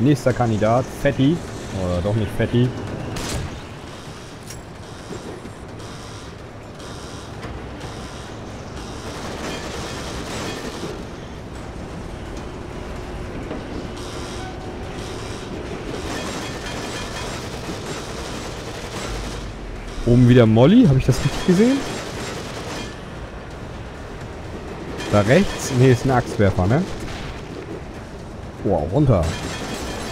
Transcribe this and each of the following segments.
Nächster Kandidat, Fetti. Oder doch nicht Fetti. Oben wieder Molly, habe ich das richtig gesehen? Da rechts? Ne, ist ein Axtwerfer, ne? Boah, runter.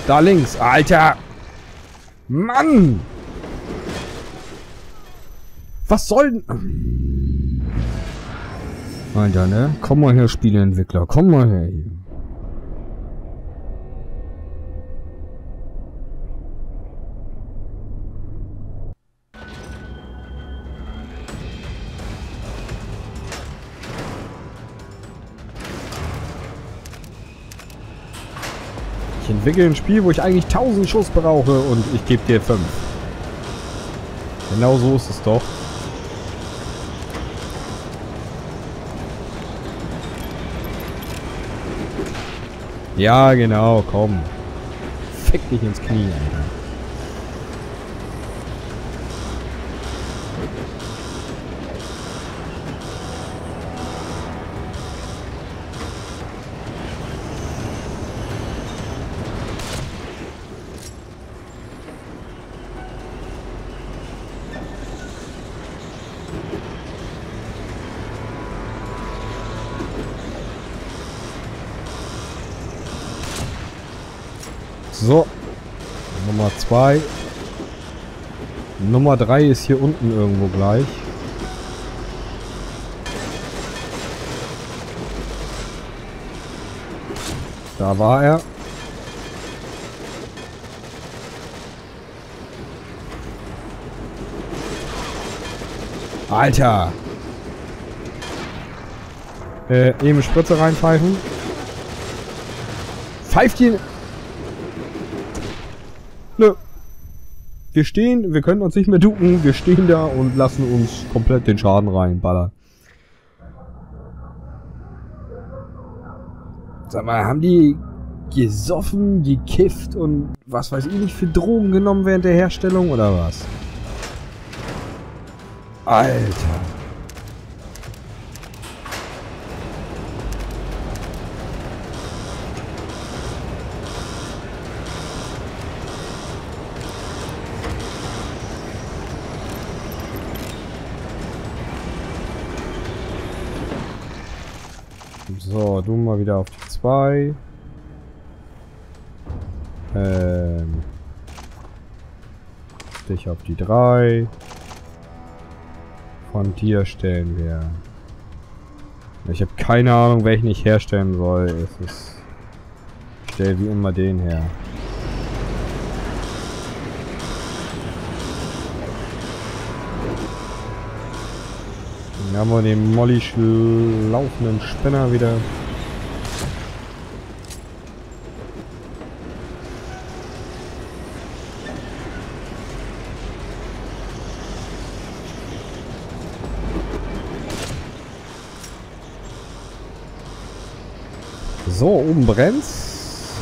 Da links. Alter! Mann! Was soll denn... Alter, ne? Komm mal her, Spieleentwickler. Komm mal her hier. Entwickle ein Spiel, wo ich eigentlich 1000 Schuss brauche und ich gebe dir 5. Genau so ist es doch. Ja, genau, komm. Fick dich ins Knie, Alter. So. Nummer 2. Nummer 3 ist hier unten irgendwo gleich. Da war er. Alter! Äh, eben Spritze reinpfeifen. Pfeift ihn Nö. Wir stehen, wir können uns nicht mehr ducken, wir stehen da und lassen uns komplett den Schaden reinballern. Sag mal, haben die gesoffen, gekifft und was weiß ich nicht für Drogen genommen während der Herstellung oder was? Alter. So, du mal wieder auf die 2. Ähm. Dich auf die 3. Von dir stellen wir. Ich habe keine Ahnung, welchen ich herstellen soll. Es ist. Ich stelle wie immer den her. Dann haben wir den Molly laufenden Spinner wieder. So, oben brennt's.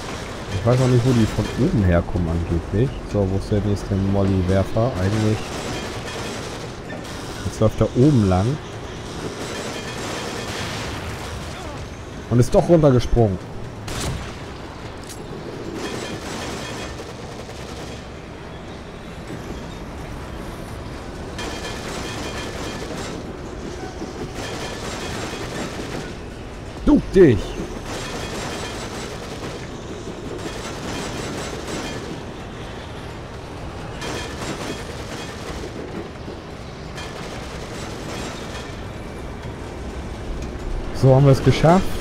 Ich weiß auch nicht, wo die von oben herkommen angeblich. So, wo ist der nächste Molly-Werfer? Eigentlich... Jetzt läuft er oben lang. Und ist doch runtergesprungen. Du dich! So haben wir es geschafft.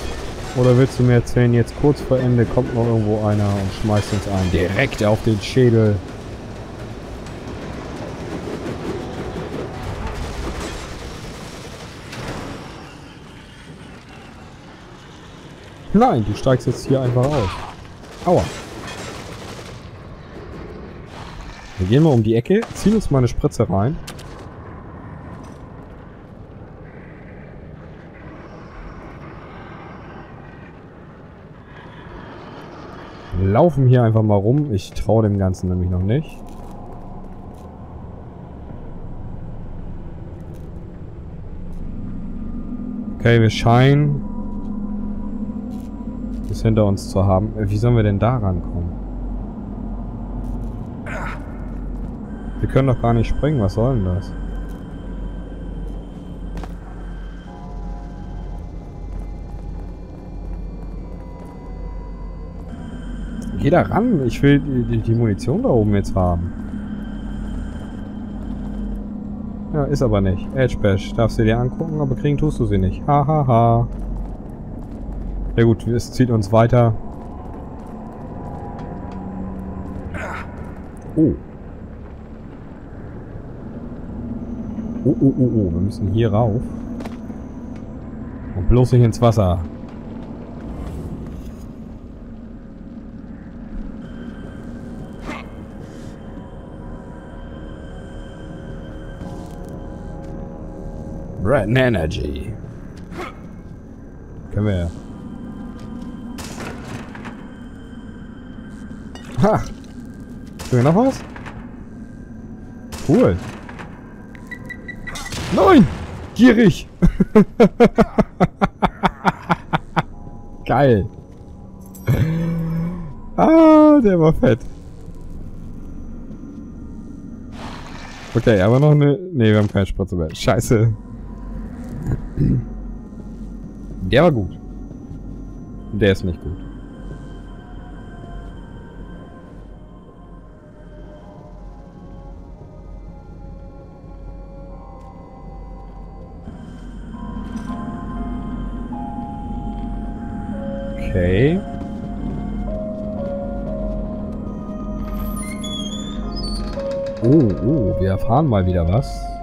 Oder willst du mir erzählen, jetzt kurz vor Ende kommt noch irgendwo einer und schmeißt uns einen direkt auf den Schädel. Nein, du steigst jetzt hier einfach aus. Aua. Wir gehen mal um die Ecke, ziehen uns mal eine Spritze rein. Laufen hier einfach mal rum. Ich traue dem Ganzen nämlich noch nicht. Okay, wir scheinen es hinter uns zu haben. Äh, wie sollen wir denn da rankommen? Wir können doch gar nicht springen. Was soll denn das? Geh da ran. Ich will die, die Munition da oben jetzt haben. Ja, ist aber nicht. Edge Bash. Darfst du dir angucken, aber kriegen tust du sie nicht. Hahaha. Ha, ha. Ja gut, es zieht uns weiter. Oh. Oh, oh, oh, oh. Wir müssen hier rauf. Und bloß nicht ins Wasser. Breton Energy. Können wir... Ha! Können wir noch was? Cool. Nein! Gierig! Geil. Ah, der war fett. Okay, aber noch eine... Ne, wir haben keine Spritze mehr. Scheiße. Der war gut. Der ist nicht gut. Okay. Oh, oh, wir erfahren mal wieder was.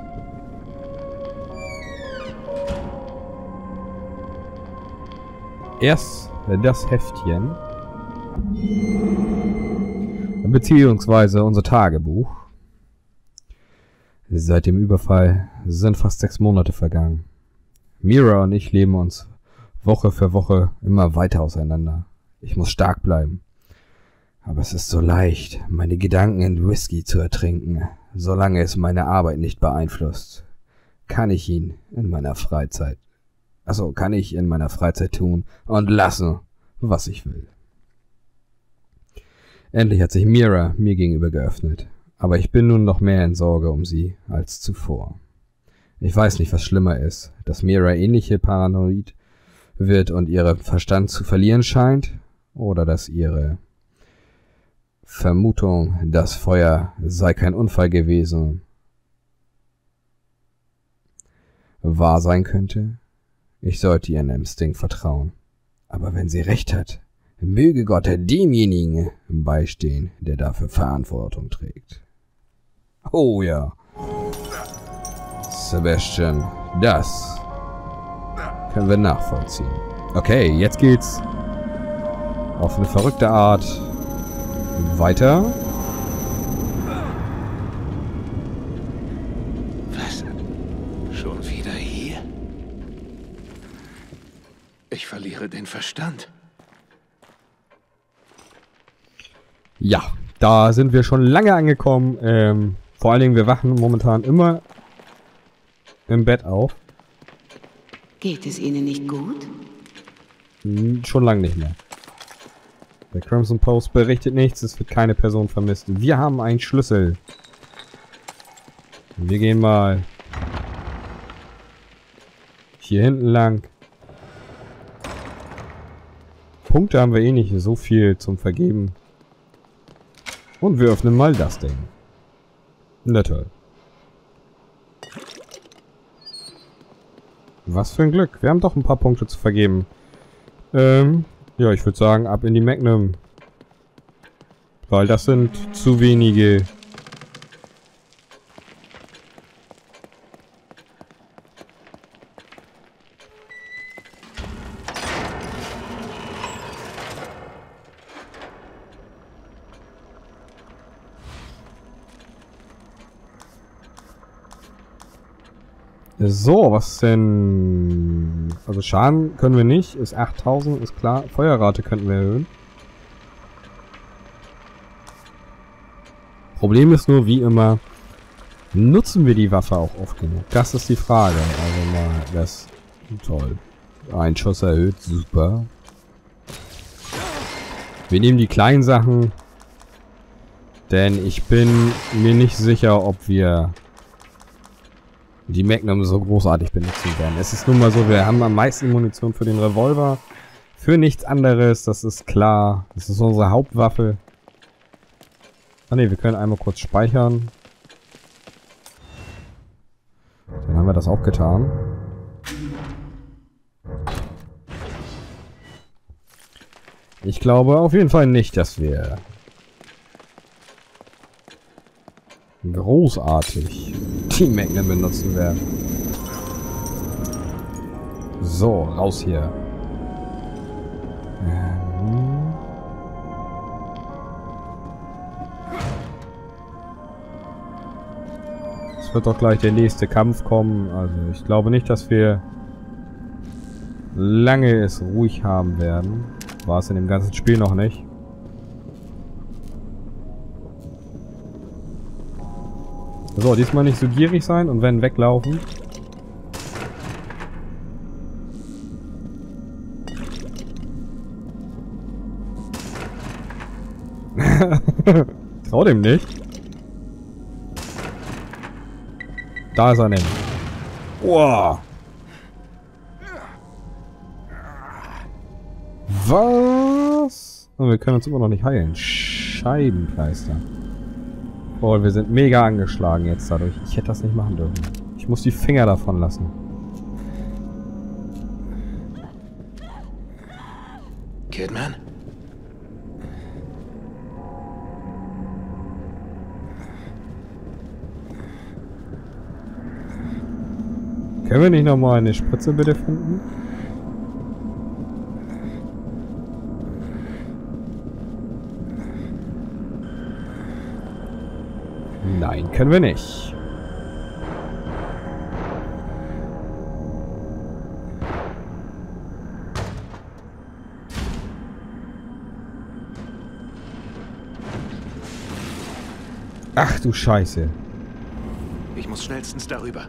Erst das Heftchen. Beziehungsweise unser Tagebuch. Seit dem Überfall sind fast sechs Monate vergangen. Mira und ich leben uns Woche für Woche immer weiter auseinander. Ich muss stark bleiben. Aber es ist so leicht, meine Gedanken in Whisky zu ertrinken, solange es meine Arbeit nicht beeinflusst. Kann ich ihn in meiner Freizeit. Also kann ich in meiner Freizeit tun und lassen, was ich will. Endlich hat sich Mira mir gegenüber geöffnet, aber ich bin nun noch mehr in Sorge um sie als zuvor. Ich weiß nicht, was schlimmer ist, dass Mira ähnliche Paranoid wird und ihre Verstand zu verlieren scheint, oder dass ihre Vermutung, das Feuer sei kein Unfall gewesen, wahr sein könnte? Ich sollte ihren Instinkt vertrauen. Aber wenn sie recht hat, möge Gott demjenigen beistehen, der dafür Verantwortung trägt. Oh ja. Sebastian, das können wir nachvollziehen. Okay, jetzt geht's auf eine verrückte Art weiter. Was? Schon wieder hier? Ich verliere den Verstand. Ja, da sind wir schon lange angekommen. Ähm, vor allen Dingen, wir wachen momentan immer im Bett auf. Geht es Ihnen nicht gut? Hm, schon lange nicht mehr. Der Crimson Post berichtet nichts, es wird keine Person vermisst. Wir haben einen Schlüssel. Wir gehen mal hier hinten lang. Punkte haben wir eh nicht so viel zum Vergeben. Und wir öffnen mal das Ding. Na toll. Was für ein Glück. Wir haben doch ein paar Punkte zu vergeben. Ähm, ja, ich würde sagen, ab in die Magnum. Weil das sind zu wenige So, was denn? Also Schaden können wir nicht. Ist 8000, ist klar. Feuerrate könnten wir erhöhen. Problem ist nur, wie immer, nutzen wir die Waffe auch oft genug? Das ist die Frage. Also mal, das toll. Ein Schuss erhöht, super. Wir nehmen die kleinen Sachen, denn ich bin mir nicht sicher, ob wir die Magnum so großartig benutzen werden. Es ist nun mal so, wir haben am meisten Munition für den Revolver. Für nichts anderes, das ist klar. Das ist unsere Hauptwaffe. Ah ne, wir können einmal kurz speichern. Dann haben wir das auch getan. Ich glaube auf jeden Fall nicht, dass wir großartig die Magnum benutzen werden. So, raus hier. Ähm. Es wird doch gleich der nächste Kampf kommen. Also ich glaube nicht, dass wir lange es ruhig haben werden. War es in dem ganzen Spiel noch nicht. So, diesmal nicht so gierig sein und wenn weglaufen. Trau dem nicht. Da ist er nämlich. Boah. Was? Und wir können uns immer noch nicht heilen. Scheibenkleister. Oh, wir sind mega angeschlagen jetzt dadurch. Ich hätte das nicht machen dürfen. Ich muss die Finger davon lassen. Kidman? Können wir nicht nochmal eine Spritze bitte finden? Nein, können wir nicht. Ach du Scheiße. Ich muss schnellstens darüber.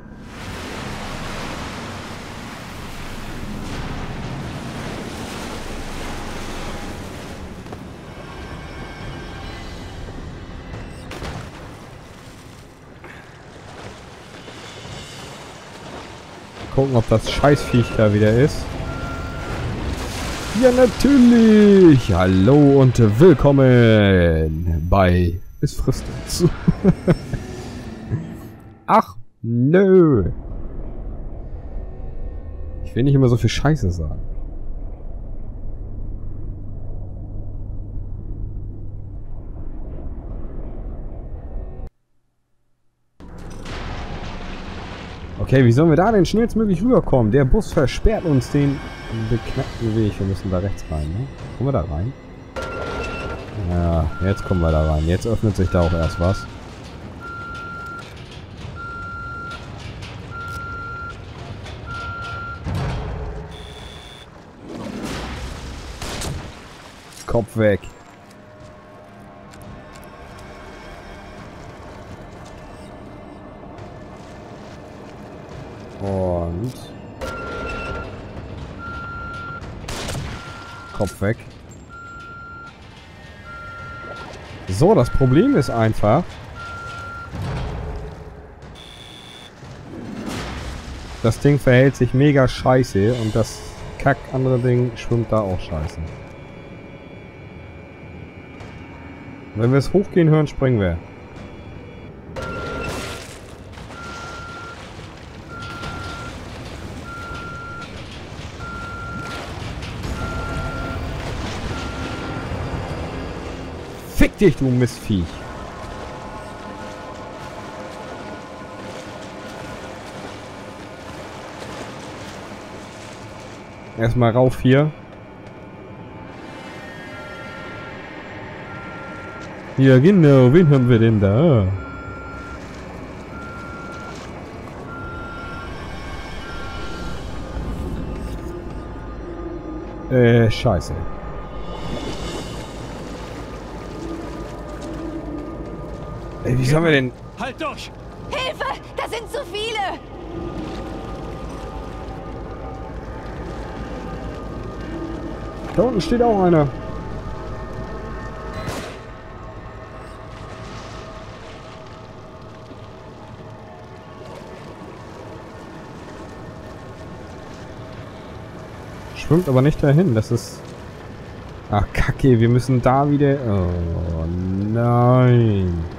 Gucken, ob das Scheißviech da wieder ist. Ja, natürlich. Hallo und willkommen bei Es frisst uns. Ach, nö. Ich will nicht immer so viel Scheiße sagen. Okay, wie sollen wir da denn schnellstmöglich rüberkommen? Der Bus versperrt uns den beknackten Weg. Wir müssen da rechts rein, ne? Kommen wir da rein? Ja, jetzt kommen wir da rein. Jetzt öffnet sich da auch erst was. Kopf weg. Und... Kopf weg. So, das Problem ist einfach... Das Ding verhält sich mega scheiße und das kack andere Ding schwimmt da auch scheiße. Wenn wir es hochgehen hören, springen wir. Fick dich, du Mistviech. Erstmal rauf hier. Ja, genau. Wen haben wir denn da? Äh, scheiße. Ey, wie sollen wir denn... Halt durch! Hilfe! Da sind zu viele! Da unten steht auch einer. Schwimmt aber nicht dahin, das ist... Ach, kacke, wir müssen da wieder... Oh, nein.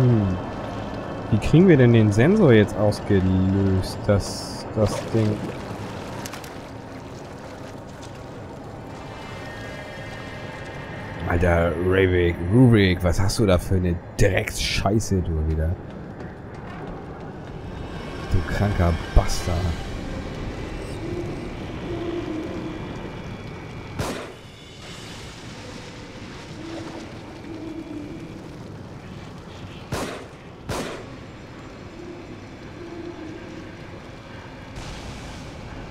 Hm. Wie kriegen wir denn den Sensor jetzt ausgelöst, das, das Ding? Alter, Ravik, Rubik, was hast du da für eine Drecksscheiße, du wieder? Du kranker Bastard.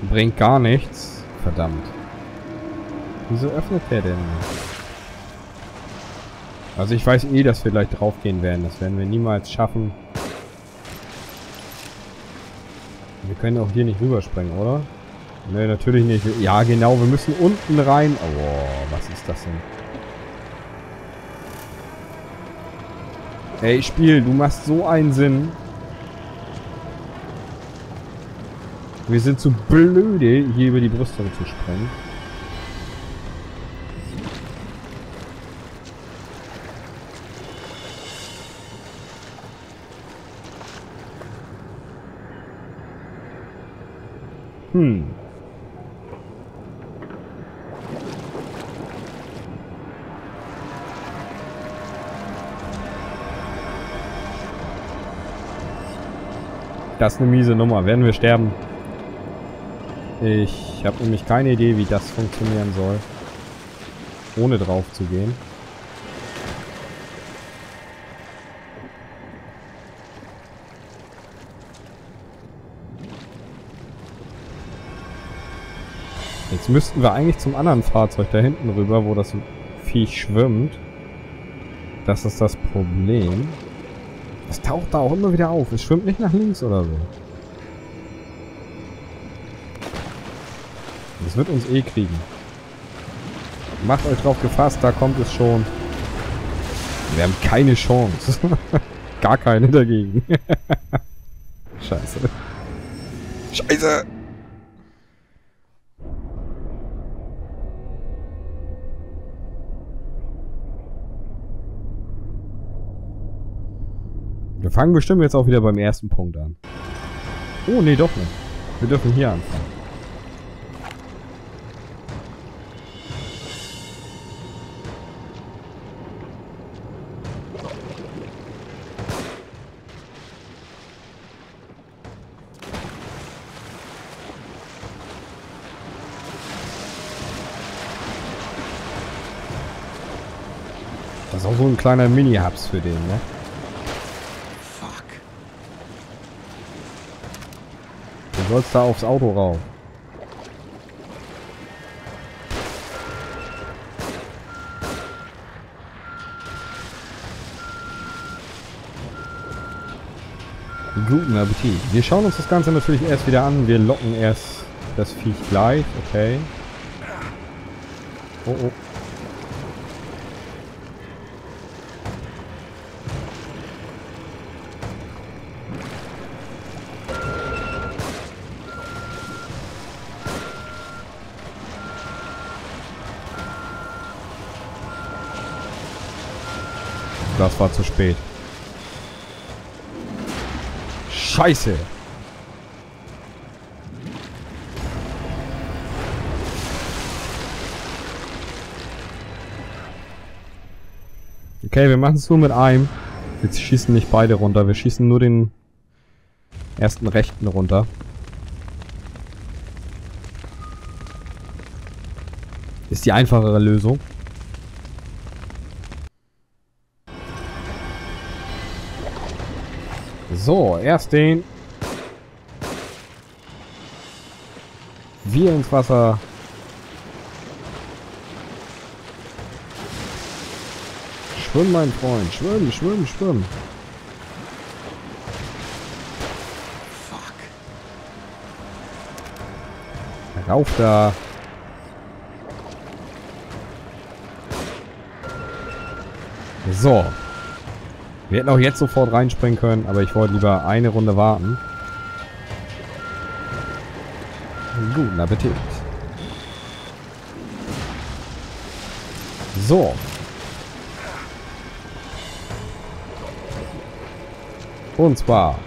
Bringt gar nichts. Verdammt. Wieso öffnet der denn? Also ich weiß eh, dass wir gleich draufgehen werden. Das werden wir niemals schaffen. Wir können auch hier nicht rüberspringen, oder? Ne, natürlich nicht. Ja, genau. Wir müssen unten rein. Oh, was ist das denn? Ey, Spiel, du machst so einen Sinn. Wir sind zu blöde, hier über die Brüstung zu springen. Hm. Das ist eine miese Nummer. Werden wir sterben? Ich habe nämlich keine Idee, wie das funktionieren soll. Ohne drauf zu gehen. Jetzt müssten wir eigentlich zum anderen Fahrzeug da hinten rüber, wo das Viech schwimmt. Das ist das Problem. Es taucht da auch immer wieder auf. Es schwimmt nicht nach links oder so. Das wird uns eh kriegen. Macht euch drauf gefasst, da kommt es schon. Wir haben keine Chance. Gar keine dagegen. Scheiße. Scheiße! Wir fangen bestimmt jetzt auch wieder beim ersten Punkt an. Oh, nee, doch nicht. Wir dürfen hier anfangen. Ein kleiner Mini-Hubs für den, ne? Fuck. Du sollst da aufs Auto rauf. Guten Appetit. Wir schauen uns das Ganze natürlich erst wieder an. Wir locken erst das Viech gleich. Okay. Oh, oh. Das war zu spät. Scheiße. Okay, wir machen es nur mit einem. Wir schießen nicht beide runter. Wir schießen nur den ersten rechten runter. Ist die einfachere Lösung. So, erst den. Wir ins Wasser. Schwimm, mein Freund. Schwimm, schwimm, schwimm. Fuck. Rauf da. So. Wir hätten auch jetzt sofort reinspringen können, aber ich wollte lieber eine Runde warten. Guten Appetit. So. Und zwar.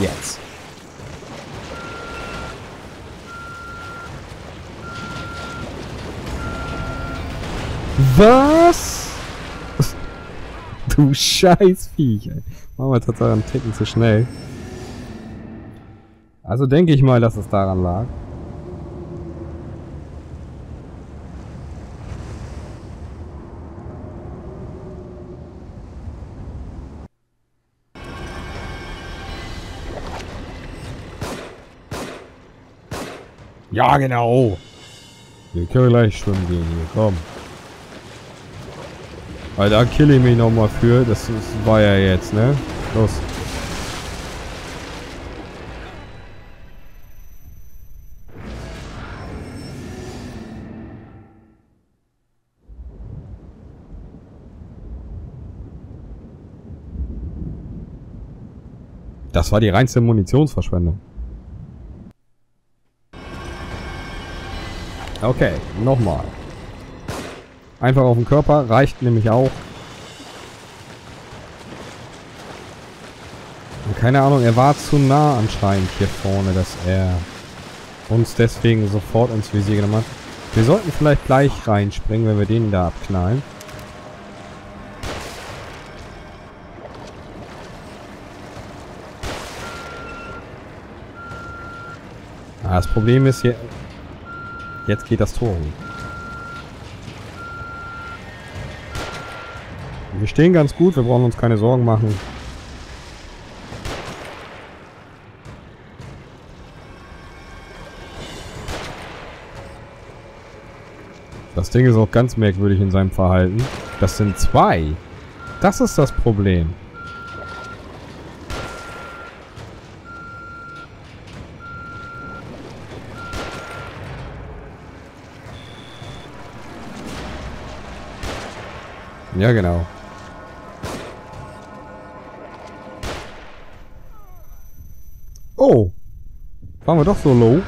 Jetzt. Was? Du Scheißviech, ey. Machen wir tatsächlich einen Ticken zu schnell. Also denke ich mal, dass es daran lag. Ja, genau. Wir können gleich schwimmen gehen hier, komm. Weil da kill ich mich nochmal für. Das, das war ja jetzt, ne? Los. Das war die reinste Munitionsverschwendung. Okay, nochmal. Einfach auf den Körper, reicht nämlich auch. Und keine Ahnung, er war zu nah anscheinend hier vorne, dass er uns deswegen sofort ins Visier genommen hat. Wir sollten vielleicht gleich reinspringen, wenn wir den da abknallen. Ah, das Problem ist hier... Jetzt geht das Tor hoch. Wir stehen ganz gut, wir brauchen uns keine Sorgen machen. Das Ding ist auch ganz merkwürdig in seinem Verhalten. Das sind zwei. Das ist das Problem. Ja, genau. Oh. Waren wir doch so low?